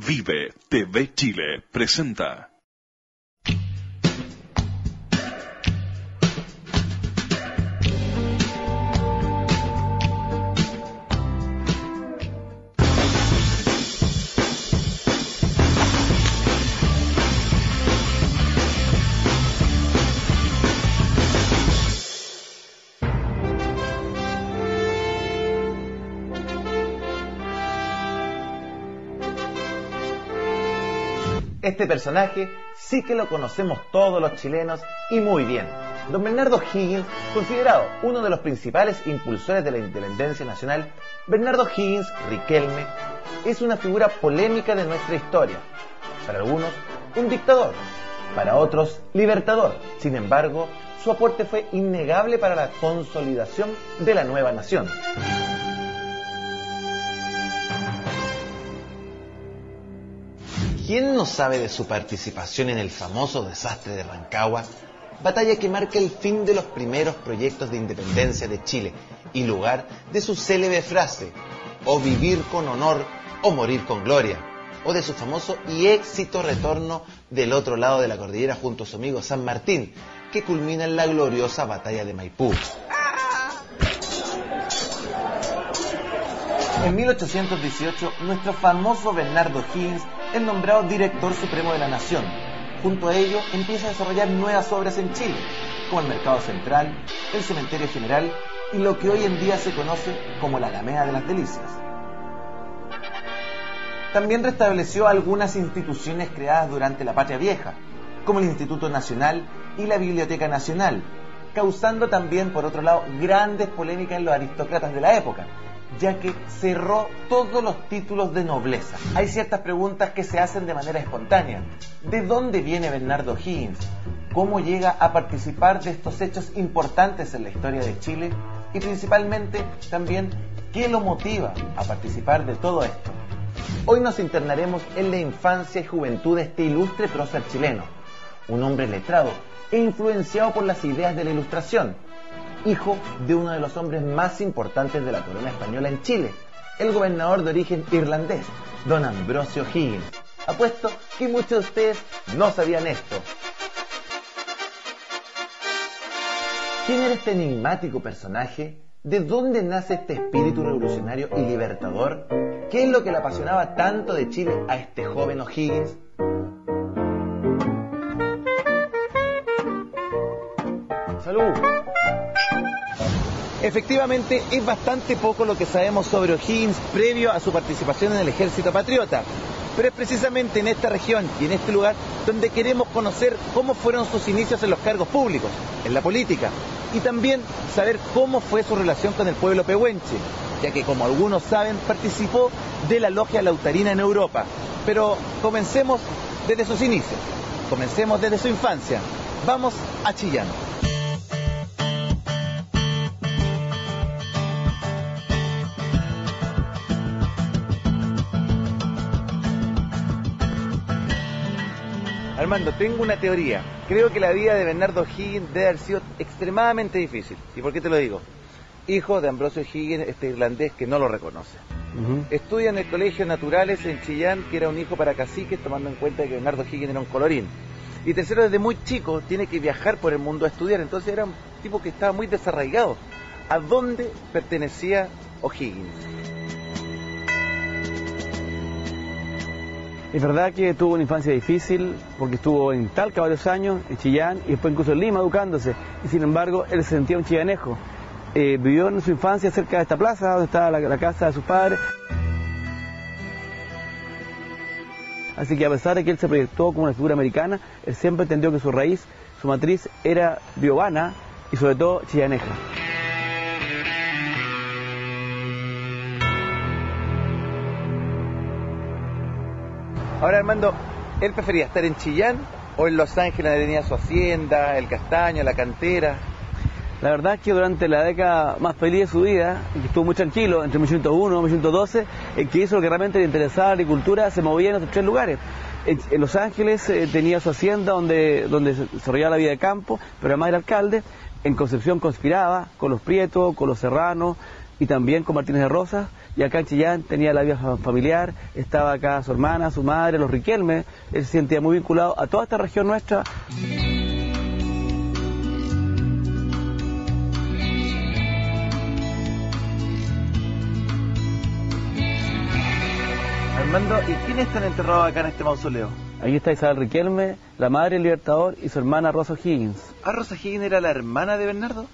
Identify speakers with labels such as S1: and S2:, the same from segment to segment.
S1: Vive TV Chile presenta.
S2: Este personaje sí que lo conocemos todos los chilenos y muy bien. Don Bernardo Higgins, considerado uno de los principales impulsores de la independencia nacional, Bernardo Higgins Riquelme es una figura polémica de nuestra historia. Para algunos, un dictador, para otros, libertador. Sin embargo, su aporte fue innegable para la consolidación de la nueva nación. ¿Quién no sabe de su participación en el famoso desastre de Rancagua? Batalla que marca el fin de los primeros proyectos de independencia de Chile y lugar de su célebre frase, o vivir con honor o morir con gloria, o de su famoso y éxito retorno del otro lado de la cordillera junto a su amigo San Martín, que culmina en la gloriosa batalla de Maipú. En 1818, nuestro famoso Bernardo Higgins es nombrado director supremo de la nación. Junto a ello, empieza a desarrollar nuevas obras en Chile, como el Mercado Central, el Cementerio General y lo que hoy en día se conoce como la Alameda de las Delicias. También restableció algunas instituciones creadas durante la Patria Vieja, como el Instituto Nacional y la Biblioteca Nacional, causando también, por otro lado, grandes polémicas en los aristócratas de la época, ya que cerró todos los títulos de nobleza. Hay ciertas preguntas que se hacen de manera espontánea. ¿De dónde viene Bernardo Higgins? ¿Cómo llega a participar de estos hechos importantes en la historia de Chile? Y principalmente también, ¿qué lo motiva a participar de todo esto? Hoy nos internaremos en la infancia y juventud de este ilustre prócer chileno, un hombre letrado e influenciado por las ideas de la ilustración, hijo de uno de los hombres más importantes de la corona española en Chile, el gobernador de origen irlandés, don Ambrosio Higgins. Apuesto que muchos de ustedes no sabían esto. ¿Quién era este enigmático personaje? ¿De dónde nace este espíritu revolucionario y libertador? ¿Qué es lo que le apasionaba tanto de Chile a este joven O'Higgins? ¡Salud! Efectivamente, es bastante poco lo que sabemos sobre O'Higgins previo a su participación en el ejército patriota. Pero es precisamente en esta región y en este lugar donde queremos conocer cómo fueron sus inicios en los cargos públicos, en la política, y también saber cómo fue su relación con el pueblo pehuenche, ya que como algunos saben, participó de la logia lautarina en Europa. Pero comencemos desde sus inicios, comencemos desde su infancia. Vamos a Chillán. Armando, tengo una teoría. Creo que la vida de Bernardo Higgins debe haber sido extremadamente difícil. ¿Y por qué te lo digo? Hijo de Ambrosio Higgins, este irlandés que no lo reconoce. Estudia en el Colegio Naturales en Chillán, que era un hijo para caciques, tomando en cuenta que Bernardo Higgins era un colorín. Y tercero, desde muy chico tiene que viajar por el mundo a estudiar, entonces era un tipo que estaba muy desarraigado. ¿A dónde pertenecía O'Higgins?
S3: Es verdad que tuvo una infancia difícil porque estuvo en Talca varios años, en Chillán y después incluso en Lima educándose. Y sin embargo, él se sentía un chillanejo. Eh, vivió en su infancia cerca de esta plaza donde estaba la, la casa de sus padres. Así que a pesar de que él se proyectó como una figura americana, él siempre entendió que su raíz, su matriz era biobana y sobre todo chillaneja.
S2: Ahora Armando, ¿él prefería estar en Chillán o en Los Ángeles donde tenía su hacienda, el castaño, la cantera?
S3: La verdad es que durante la década más feliz de su vida, que estuvo muy tranquilo, entre 1901 y 1912, el que hizo lo que realmente le interesaba la agricultura se movía en esos tres lugares. En, Los Ángeles eh, tenía su hacienda donde, donde desarrollaba la vida de campo, pero además era alcalde. En Concepción conspiraba con los Prietos, con los Serranos, y también con Martínez de Rosas, y acá en Chillán tenía la vida familiar, estaba acá su hermana, su madre, los Riquelme, él se sentía muy vinculado a toda esta región nuestra.
S2: Armando, ¿y quiénes están enterrados acá en este mausoleo?
S3: Ahí está Isabel Riquelme, la madre del Libertador y su hermana Rosa Higgins.
S2: ¿Ah, Rosa Higgins era la hermana de Bernardo?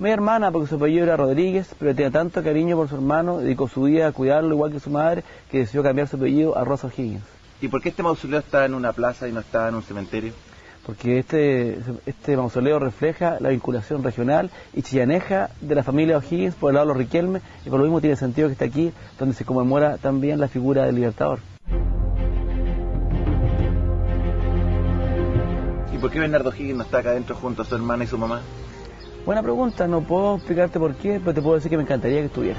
S3: Mi hermana, porque su apellido era Rodríguez, pero tenía tanto cariño por su hermano, dedicó su vida a cuidarlo igual que su madre, que decidió cambiar su apellido a Rosa Higgins.
S2: ¿Y por qué este mausoleo está en una plaza y no está en un cementerio?
S3: Porque este, este mausoleo refleja la vinculación regional y chillaneja de la familia O'Higgins por el lado de los Riquelme, y por lo mismo tiene sentido que esté aquí, donde se conmemora también la figura del Libertador.
S2: ¿Y por qué Bernardo Higgins no está acá adentro junto a su hermana y su mamá?
S3: Buena pregunta, no puedo explicarte por qué, pero te puedo decir que me encantaría que estuviera.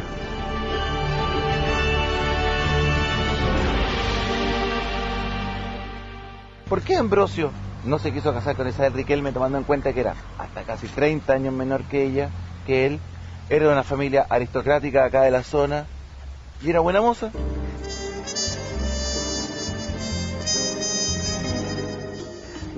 S2: ¿Por qué Ambrosio no se quiso casar con Isabel Riquelme tomando en cuenta que era hasta casi 30 años menor que ella, que él, era de una familia aristocrática acá de la zona y era buena moza?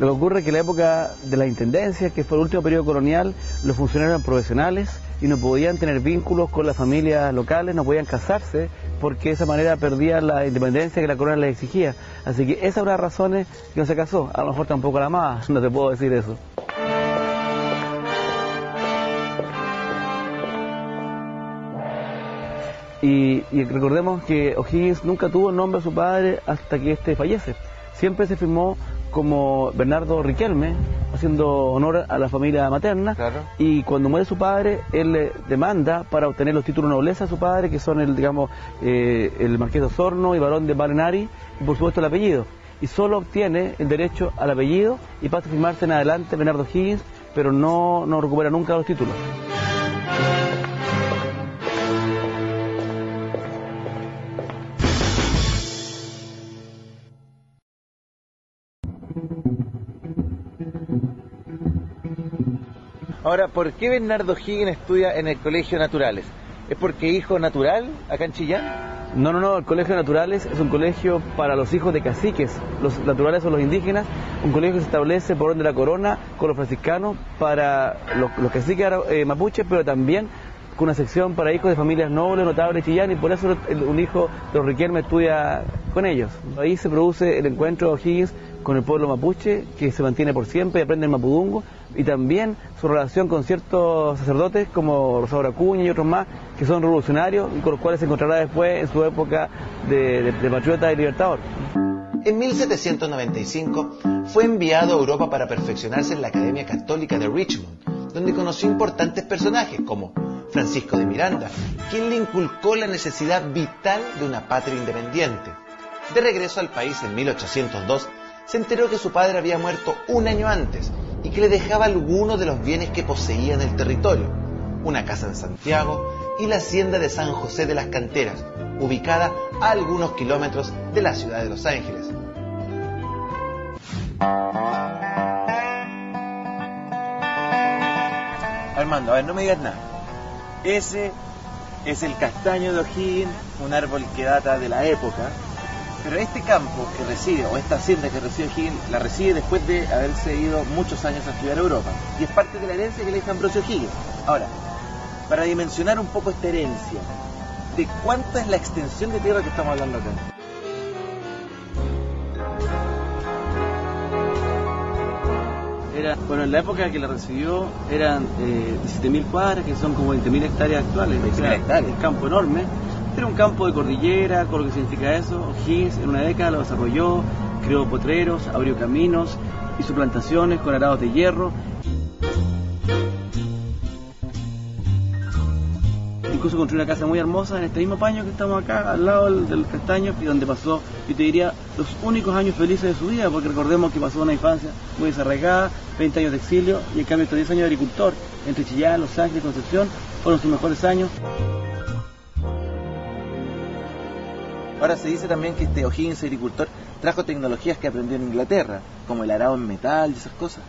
S3: Lo que ocurre es que en la época de la intendencia, que fue el último periodo colonial, los funcionarios eran profesionales y no podían tener vínculos con las familias locales, no podían casarse, porque de esa manera perdían la independencia que la corona les exigía. Así que esa es una de las razones que no se casó. A lo mejor tampoco la amaba, no te puedo decir eso. Y, y recordemos que O'Higgins nunca tuvo nombre de su padre hasta que éste fallece. Siempre se firmó como Bernardo Riquelme, haciendo honor a la familia materna.
S2: Claro.
S3: Y cuando muere su padre, él le demanda para obtener los títulos de nobleza a su padre, que son el, digamos, eh, el Marqués de Osorno y Barón de Balenari, y por supuesto el apellido. Y solo obtiene el derecho al apellido y pasa a firmarse en adelante Bernardo Higgins, pero no, no recupera nunca los títulos.
S2: Ahora, ¿por qué Bernardo Higgins estudia en el Colegio Naturales? ¿Es porque hijo natural acá en Chillán?
S3: No, no, no, el Colegio Naturales es un colegio para los hijos de caciques, los naturales son los indígenas, un colegio que se establece por orden de la corona con los franciscanos para los, los caciques eh, mapuches, pero también con una sección para hijos de familias nobles, notables, chillán, y por eso un hijo de los Riquelme estudia con ellos. Ahí se produce el encuentro de O'Higgins con el pueblo mapuche, que se mantiene por siempre y aprende el mapudungo, y también su relación con ciertos sacerdotes como Rosaura Acuña y otros más, que son revolucionarios y con los cuales se encontrará después en su época de, de- de patriota y libertador.
S2: En 1795 fue enviado a Europa para perfeccionarse en la Academia Católica de Richmond, donde conoció importantes personajes como Francisco de Miranda, quien le inculcó la necesidad vital de una patria independiente. De regreso al país en 1802, se enteró que su padre había muerto un año antes y que le dejaba algunos de los bienes que poseía en el territorio, una casa en Santiago y la hacienda de San José de las Canteras, ubicada a algunos kilómetros de la ciudad de Los Ángeles. Armando, a ver, no me digas nada. Ese es el castaño de O'Higgins, un árbol que data de la época. Pero este campo que reside, o esta hacienda que reside O'Higgins, la reside después de haberse ido muchos años a estudiar a Europa. Y es parte de la herencia que le deja Ambrosio O'Higgins. Ahora, para dimensionar un poco esta herencia, ¿de cuánta es la extensión de tierra que estamos hablando acá?
S3: Era, bueno, en la época que la recibió eran eh, 17.000 cuadras, que son como 20.000 hectáreas actuales.
S2: 20.000 hectáreas.
S3: Un campo enorme. Era un campo de cordillera, con lo que significa eso. O'Higgins en una década lo desarrolló, creó potreros, abrió caminos, hizo plantaciones con arados de hierro. Incluso construyó una casa muy hermosa en este mismo paño que estamos acá, al lado del, del castaño, y donde pasó, yo te diría, los únicos años felices de su vida, porque recordemos que pasó una infancia muy desarraigada, 20 años de exilio, y en cambio estos 10 años de agricultor, entre Chillán, Los Ángeles Concepción, fueron sus mejores años.
S2: Ahora se dice también que este O'Higgins agricultor trajo tecnologías que aprendió en Inglaterra, como el arado en metal y esas cosas.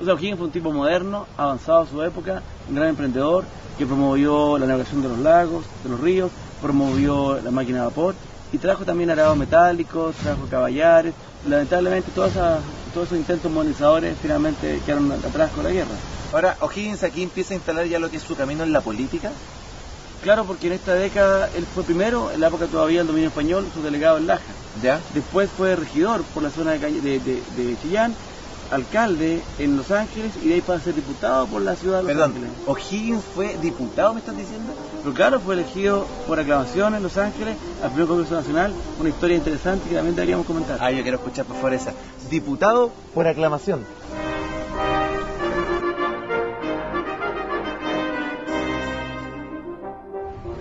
S3: O sea, O'Higgins fue un tipo moderno, avanzado a su época, un gran emprendedor, que promovió la navegación de los lagos, de los ríos, promovió la máquina de vapor y trajo también arados metálicos, trajo caballares. Lamentablemente todos esos intentos modernizadores finalmente quedaron atrás con la guerra.
S2: Ahora, O'Higgins aquí empieza a instalar ya lo que es su camino en la política.
S3: Claro, porque en esta década él fue primero, en la época todavía del dominio español, su delegado en Laja.
S2: ¿Ya?
S3: Después fue regidor por la zona de, de, de Chillán alcalde en Los Ángeles y de ahí para ser diputado por la ciudad de Los
S2: Perdón,
S3: Ángeles.
S2: ¿O'Higgins fue diputado, me estás diciendo?
S3: Pero claro, fue elegido por aclamación en Los Ángeles al primer Congreso Nacional, una historia interesante que también deberíamos comentar.
S2: Ah, yo quiero escuchar por favor esa. Diputado por aclamación.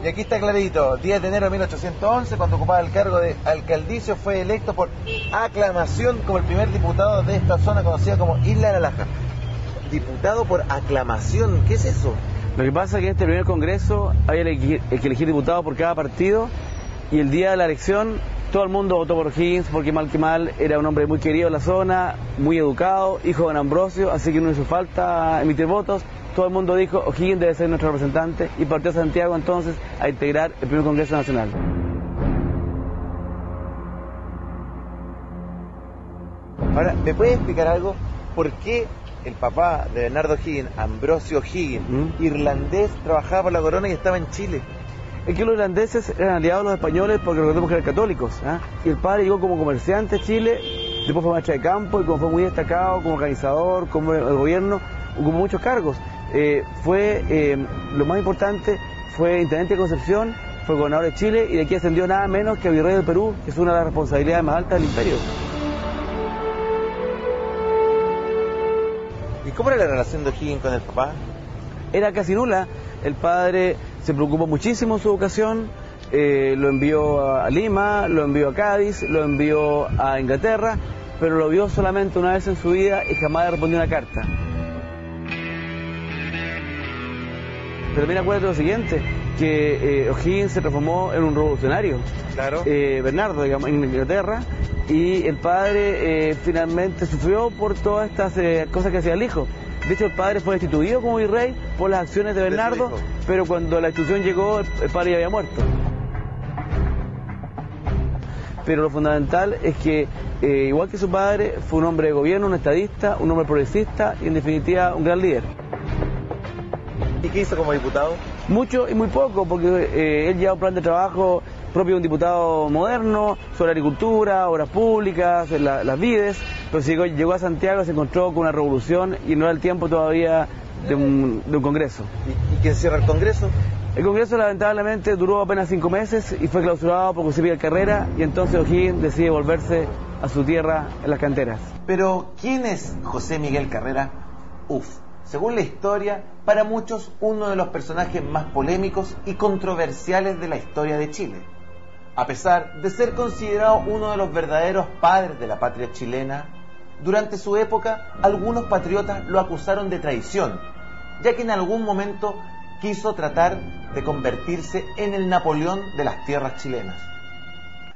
S2: Y aquí está clarito, 10 de enero de 1811, cuando ocupaba el cargo de alcaldicio, fue electo por aclamación como el primer diputado de esta zona conocida como Isla de Alaja. Diputado por aclamación, ¿qué es eso?
S3: Lo que pasa es que en este primer congreso había que elegir diputado por cada partido y el día de la elección todo el mundo votó por Higgins porque mal que mal era un hombre muy querido en la zona, muy educado, hijo de don Ambrosio, así que no hizo falta emitir votos todo el mundo dijo, O'Higgins debe ser nuestro representante y partió a Santiago entonces a integrar el primer Congreso Nacional.
S2: Ahora, ¿me puedes explicar algo? ¿Por qué el papá de Bernardo O'Higgins, Ambrosio O'Higgins, ¿Mm? irlandés, trabajaba por la corona y estaba en Chile?
S3: Es que los irlandeses eran aliados de los españoles porque recordemos que eran católicos. ¿ah? Y el padre llegó como comerciante a Chile, después fue maestro de campo y como fue muy destacado como organizador, como el gobierno, hubo muchos cargos. Eh, fue, eh, lo más importante, fue intendente de Concepción, fue gobernador de Chile y de aquí ascendió nada menos que virrey del Perú, que es una de las responsabilidades más altas del imperio.
S2: ¿Y cómo era la relación de O'Higgins con el papá?
S3: Era casi nula. El padre se preocupó muchísimo en su educación, eh, lo envió a Lima, lo envió a Cádiz, lo envió a Inglaterra, pero lo vio solamente una vez en su vida y jamás le respondió una carta. Pero también acuérdate lo siguiente, que eh, O'Higgins se transformó en un revolucionario.
S2: Claro.
S3: Eh, Bernardo, digamos, en Inglaterra, y el padre eh, finalmente sufrió por todas estas cosas que hacía el hijo. De hecho, el padre fue destituido como virrey por las acciones de Bernardo, pero cuando la institución llegó, el padre ya había muerto. Pero lo fundamental es que, igual que su padre, fue un hombre de gobierno, un estadista, un hombre progresista y, en definitiva, un gran líder.
S2: ¿Y qué hizo como diputado?
S3: Mucho y muy poco, porque eh, él lleva un plan de trabajo propio de un diputado moderno sobre agricultura, obras públicas, las vides, pero llegó, llegó, a Santiago y se encontró con una revolución y no era el tiempo todavía de un, congreso.
S2: ¿Y, quién cierra el congreso?
S3: El congreso lamentablemente duró apenas cinco meses y fue clausurado por José Carrera y entonces O'Higgins decide volverse a su tierra en las canteras.
S2: Pero, ¿quién es José Miguel Carrera? Uf, según la historia, para muchos uno de los personajes más polémicos y controversiales de la historia de Chile. A pesar de ser considerado uno de los verdaderos padres de la patria chilena, durante su época algunos patriotas lo acusaron de traición, ya que en algún momento quiso tratar de convertirse en el Napoleón de las tierras chilenas.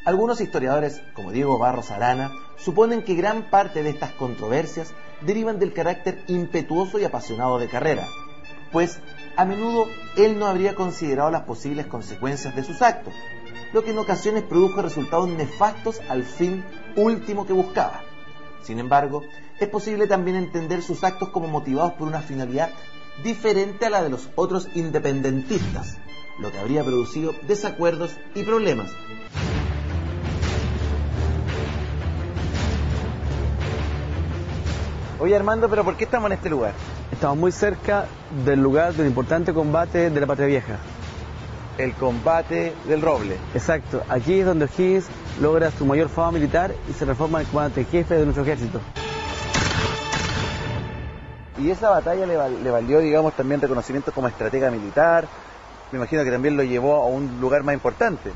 S2: Algunos historiadores, como Diego Barros Arana, suponen que gran parte de estas controversias derivan del carácter impetuoso y apasionado de Carrera, pues a menudo él no habría considerado las posibles consecuencias de sus actos, lo que en ocasiones produjo resultados nefastos al fin último que buscaba. Sin embargo, es posible también entender sus actos como motivados por una finalidad diferente a la de los otros independentistas, lo que habría producido desacuerdos y problemas. Oye Armando, pero ¿por qué estamos en este lugar?
S3: Estamos muy cerca del lugar del importante combate de la Patria Vieja.
S2: El combate del Roble.
S3: Exacto, aquí es donde O'Higgins logra su mayor fama militar y se reforma el comandante jefe de nuestro ejército.
S2: Y esa batalla le, le valió, digamos, también reconocimiento como estratega militar. Me imagino que también lo llevó a un lugar más importante.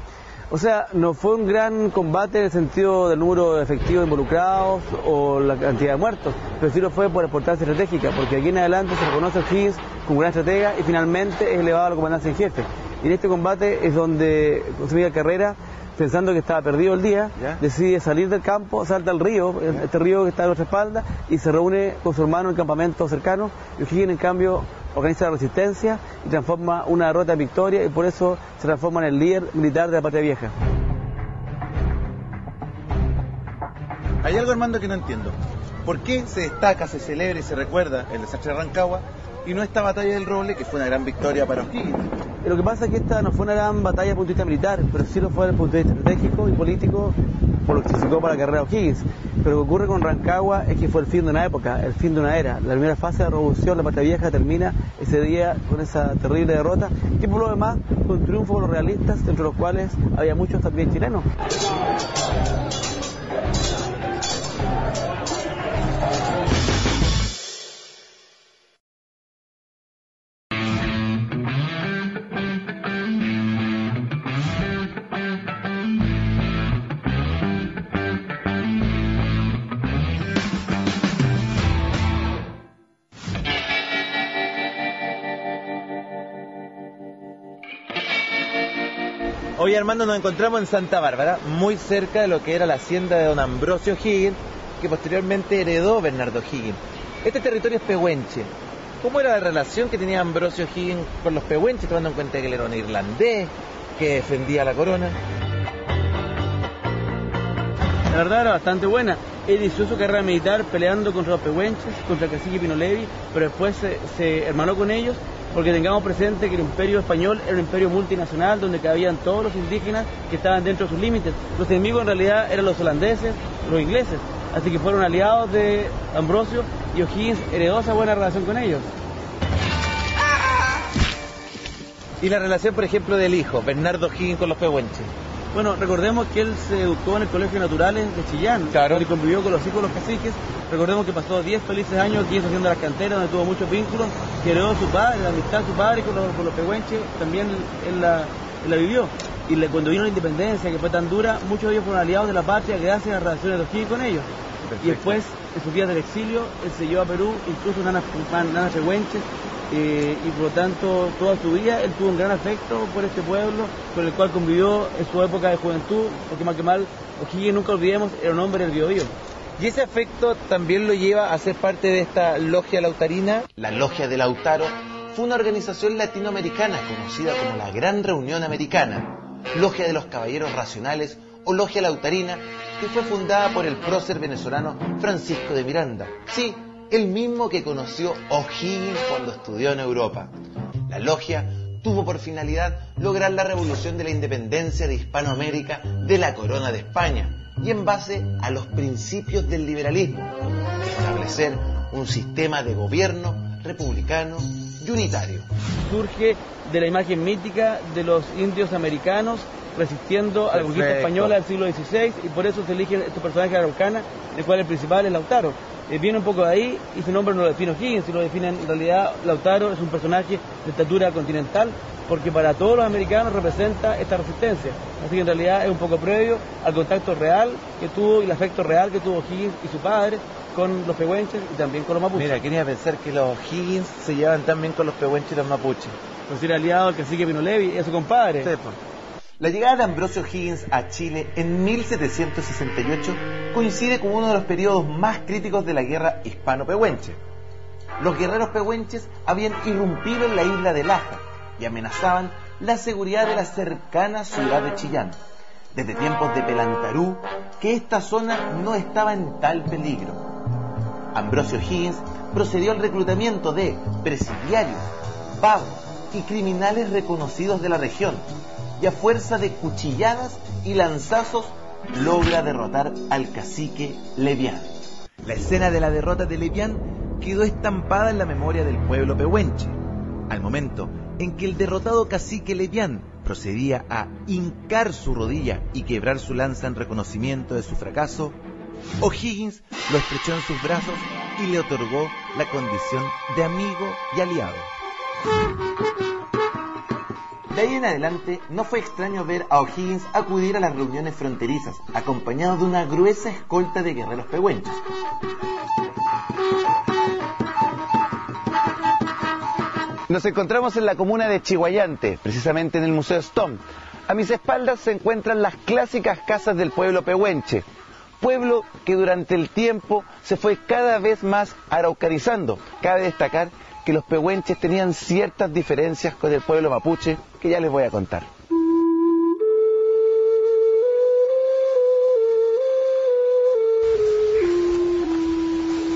S3: O sea, no fue un gran combate en el sentido del número de efectivos involucrados o la cantidad de muertos, pero sí lo fue por importancia estratégica, porque aquí en adelante se reconoce a Higgins como gran estratega y finalmente es elevado a la comandancia en jefe. Y en este combate es donde Miguel Carrera pensando que estaba perdido el día, decide salir del campo, salta al río, este río que está a nuestra espalda, y se reúne con su hermano en campamento cercano. Y O'Higgins, en cambio, organiza la resistencia y transforma una derrota en victoria, y por eso se transforma en el líder militar de la patria vieja.
S2: Hay algo, Armando, que no entiendo. ¿Por qué se destaca, se celebra y se recuerda el desastre de Rancagua y no esta batalla del Roble, que fue una gran victoria para O'Higgins?
S3: Lo que pasa es que esta no fue una gran batalla desde de vista militar, pero sí lo fue desde el punto de vista estratégico y político, por lo que significó para la carrera O'Higgins. Pero lo que ocurre con Rancagua es que fue el fin de una época, el fin de una era. La primera fase de la revolución, la patria vieja, termina ese día con esa terrible derrota, que por lo demás un triunfo de los realistas, entre los cuales había muchos también chilenos.
S2: Hoy Armando nos encontramos en Santa Bárbara, muy cerca de lo que era la hacienda de don Ambrosio Higgins, que posteriormente heredó Bernardo Higgins. Este territorio es pehuenche. ¿Cómo era la relación que tenía Ambrosio Higgins con los pehuenches, tomando en cuenta que él era un irlandés, que defendía la corona?
S3: La verdad era bastante buena. Él inició su carrera militar peleando contra los pehuenches, contra el cacique Pino Levi, pero después se, se hermanó con ellos porque tengamos presente que el imperio español era un imperio multinacional donde cabían todos los indígenas que estaban dentro de sus límites. Los enemigos en realidad eran los holandeses, los ingleses, así que fueron aliados de Ambrosio y O'Higgins heredó esa buena relación con ellos.
S2: Y la relación, por ejemplo, del hijo, Bernardo O'Higgins con los pehuenches.
S3: Bueno, recordemos que él se educó en el Colegio Naturales de Chillán,
S2: claro.
S3: y convivió con los hijos de los caciques. Recordemos que pasó 10 felices años aquí haciendo las canteras, donde tuvo muchos vínculos, que heredó su padre, la amistad de su padre con los, con los pehuenches, también él la, la vivió. Y le, cuando vino la independencia, que fue tan dura, muchos de ellos fueron aliados de la patria gracias a las relaciones de O'Higgins con ellos.
S2: Perfecto.
S3: Y después, en sus días del exilio, él se llevó a Perú, incluso nanas, nanas pehuenches, eh, y por lo tanto toda su vida él tuvo un gran afecto por este pueblo, con el cual convivió en su época de juventud, porque más que mal, O'Higgins, nunca olvidemos, era un hombre del Biobío.
S2: Y ese afecto también lo lleva a ser parte de esta logia lautarina. La logia de Lautaro fue una organización latinoamericana conocida como la Gran Reunión Americana, logia de los Caballeros Racionales o logia lautarina, que fue fundada por el prócer venezolano Francisco de Miranda. Sí, el mismo que conoció O'Higgins cuando estudió en Europa. La logia tuvo por finalidad lograr la revolución de la independencia de Hispanoamérica de la corona de España y en base a los principios del liberalismo, establecer un sistema de gobierno republicano y unitario.
S3: Surge de la imagen mítica de los indios americanos resistiendo a la conquista
S2: Perfecto.
S3: española del siglo XVI y por eso se eligen estos personajes araucanas, del cual el principal es Lautaro. Eh, viene un poco de ahí y su nombre no lo define O'Higgins, si lo definen en realidad Lautaro es un personaje de estatura continental porque para todos los americanos representa esta resistencia. Así que en realidad es un poco previo al contacto real que tuvo y el afecto real que tuvo O'Higgins y su padre con los pehuenches y también con los mapuches.
S2: Mira, quería pensar que los Higgins se llevan también con los pehuenches y los mapuches.
S3: Pues era aliado al cacique Pino Levi y a su compadre.
S2: La llegada de Ambrosio Higgins a Chile en 1768 coincide con uno de los periodos más críticos de la guerra hispano-pehuenche. Los guerreros pehuenches habían irrumpido en la isla de Laja y amenazaban la seguridad de la cercana ciudad de Chillán. Desde tiempos de Pelantarú, que esta zona no estaba en tal peligro. Ambrosio Higgins procedió al reclutamiento de presidiarios, vagos y criminales reconocidos de la región y a fuerza de cuchilladas y lanzazos logra derrotar al cacique Levián. La escena de la derrota de Levián quedó estampada en la memoria del pueblo pehuenche. Al momento en que el derrotado cacique Levián procedía a hincar su rodilla y quebrar su lanza en reconocimiento de su fracaso, O'Higgins lo estrechó en sus brazos y le otorgó la condición de amigo y aliado. De ahí en adelante, no fue extraño ver a O'Higgins acudir a las reuniones fronterizas, acompañado de una gruesa escolta de guerreros pehuenches. Nos encontramos en la comuna de Chihuayante, precisamente en el Museo Stom. A mis espaldas se encuentran las clásicas casas del pueblo pehuenche, pueblo que durante el tiempo se fue cada vez más araucanizando. Cabe destacar que los pehuenches tenían ciertas diferencias con el pueblo mapuche que ya les voy a contar.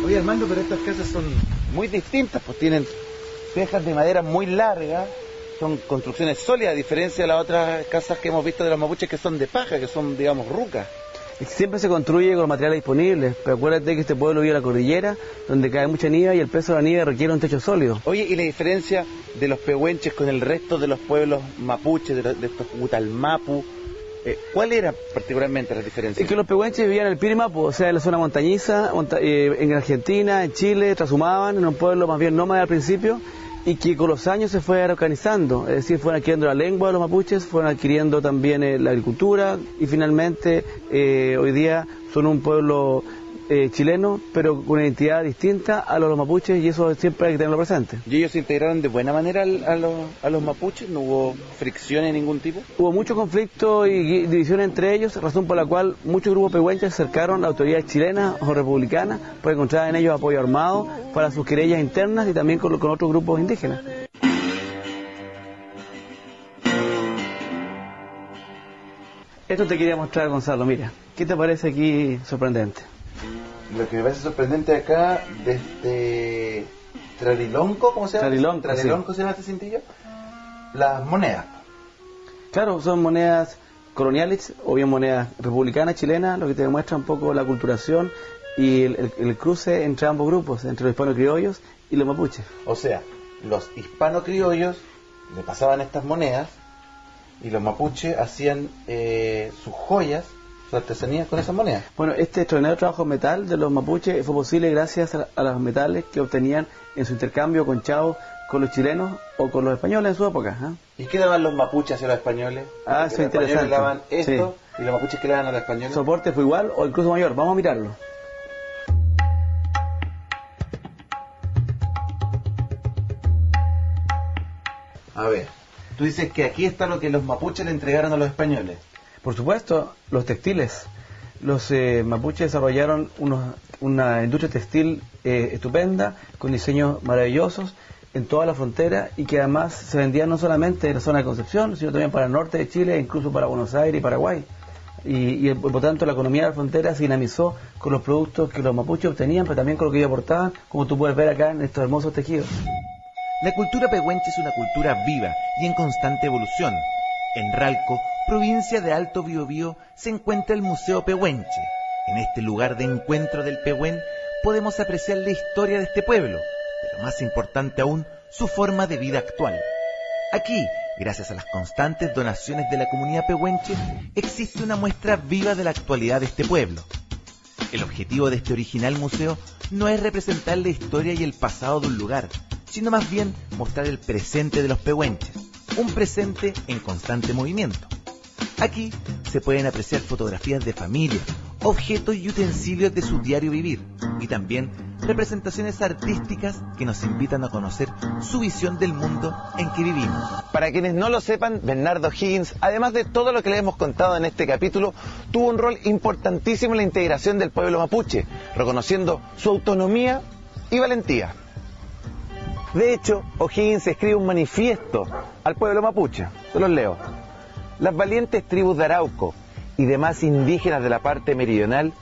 S2: Oye Armando, pero estas casas son muy distintas, pues tienen tejas de madera muy largas, son construcciones sólidas, a diferencia de las otras casas que hemos visto de los mapuches que son de paja, que son, digamos, rucas.
S3: Siempre se construye con materiales disponibles, pero acuérdate que este pueblo vive en la cordillera, donde cae mucha nieve y el peso de la nieve requiere un techo sólido.
S2: Oye, ¿y la diferencia de los pehuenches con el resto de los pueblos mapuches, de, estos Hutalmapu, eh, ¿Cuál era particularmente la diferencia?
S3: Es que los pehuenches vivían en el Pirimapu, o sea, en la zona montañiza, eh, en Argentina, en Chile, trashumaban en un pueblo más bien nómada al principio y que con los años se fue organizando, es decir, fueron adquiriendo la lengua de los mapuches, fueron adquiriendo también eh, la agricultura y finalmente hoy día son un pueblo eh, chileno, pero con una identidad distinta a los, mapuches y eso siempre hay que tenerlo presente.
S2: ¿Y ellos se integraron de buena manera a, los, a los mapuches? ¿No hubo fricción de ningún tipo?
S3: Hubo mucho conflicto y división entre ellos, razón por la cual muchos grupos pehuenches acercaron a la autoridad chilena o republicana porque encontraban en ellos apoyo armado para sus querellas internas y también con, con otros grupos indígenas. Esto te quería mostrar, Gonzalo, mira. ¿Qué te parece aquí sorprendente?
S2: Lo que me parece sorprendente acá, desde Trarilonco, ¿cómo se llama? Trarilonco se llama este cintillo. Las monedas.
S3: Claro, son monedas coloniales o bien monedas republicanas chilenas, lo que te demuestra un poco la culturación y el, cruce entre ambos grupos, entre los hispano-criollos y los mapuches.
S2: O sea, los hispano-criollos le pasaban estas monedas y los mapuches hacían eh, sus joyas su artesanía con esas monedas.
S3: Bueno, este extraordinario trabajo metal de los mapuches fue posible gracias a, los metales que obtenían en su intercambio con chavos con los chilenos o con los españoles en su época. ¿ah?
S2: ¿Y qué daban los mapuches hacia los españoles?
S3: Ah, eso es interesante.
S2: daban esto y los mapuches que le daban a los españoles.
S3: ¿Soporte fue igual o incluso mayor? Vamos a mirarlo.
S2: A ver, tú dices que aquí está lo que los mapuches le entregaron a los españoles.
S3: Por supuesto, los textiles. Los eh, mapuches desarrollaron una industria textil eh, estupenda, con diseños maravillosos en toda la frontera y que además se vendían no solamente en la zona de Concepción, sino también para el norte de Chile, incluso para Buenos Aires y Paraguay. Y, y, por tanto la economía de la frontera se dinamizó con los productos que los mapuches obtenían, pero también con lo que ellos aportaban, como tú puedes ver acá en estos hermosos tejidos.
S4: La cultura pehuenche es una cultura viva y en constante evolución. En Ralco provincia de Alto Biobío, se encuentra el Museo Pehuenche. En este lugar de encuentro del Pehuen podemos apreciar la historia de este pueblo, pero más importante aún, su forma de vida actual. Aquí, gracias a las constantes donaciones de la comunidad pehuenche, existe una muestra viva de la actualidad de este pueblo. El objetivo de este original museo no es representar la historia y el pasado de un lugar, sino más bien mostrar el presente de los pehuenches, un presente en constante movimiento. Aquí se pueden apreciar fotografías de familia, objetos y utensilios de su diario vivir y también representaciones artísticas que nos invitan a conocer su visión del mundo en que vivimos.
S2: Para quienes no lo sepan, Bernardo Higgins, además de todo lo que le hemos contado en este capítulo, tuvo un rol importantísimo en la integración del pueblo mapuche, reconociendo su autonomía y valentía. De hecho, O'Higgins escribe un manifiesto al pueblo mapuche. Se los leo. Las valientes tribus de Arauco y demás indígenas de la parte meridional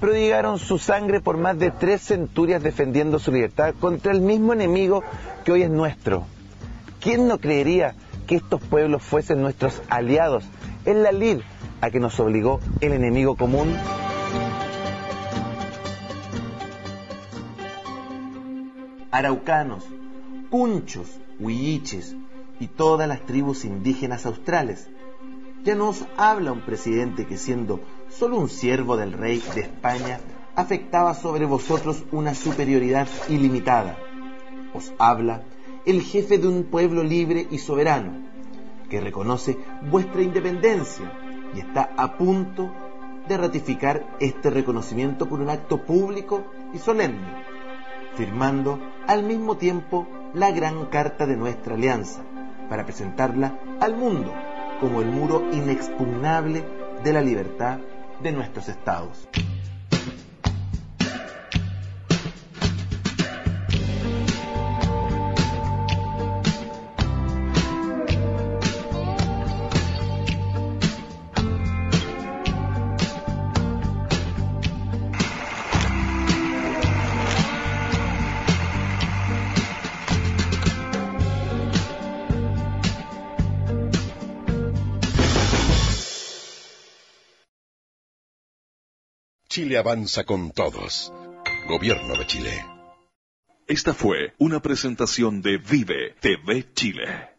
S2: prodigaron su sangre por más de tres centurias defendiendo su libertad contra el mismo enemigo que hoy es nuestro. ¿Quién no creería que estos pueblos fuesen nuestros aliados en la lid a que nos obligó el enemigo común? Araucanos, cunchos, huilliches y todas las tribus indígenas australes ya nos habla un presidente que siendo solo un siervo del rey de España, afectaba sobre vosotros una superioridad ilimitada. Os habla el jefe de un pueblo libre y soberano, que reconoce vuestra independencia y está a punto de ratificar este reconocimiento por un acto público y solemne, firmando al mismo tiempo la gran carta de nuestra alianza, para presentarla al mundo como el muro inexpugnable de la libertad de nuestros estados.
S5: Chile avanza con todos. Gobierno de Chile.
S1: Esta fue una presentación de Vive TV Chile.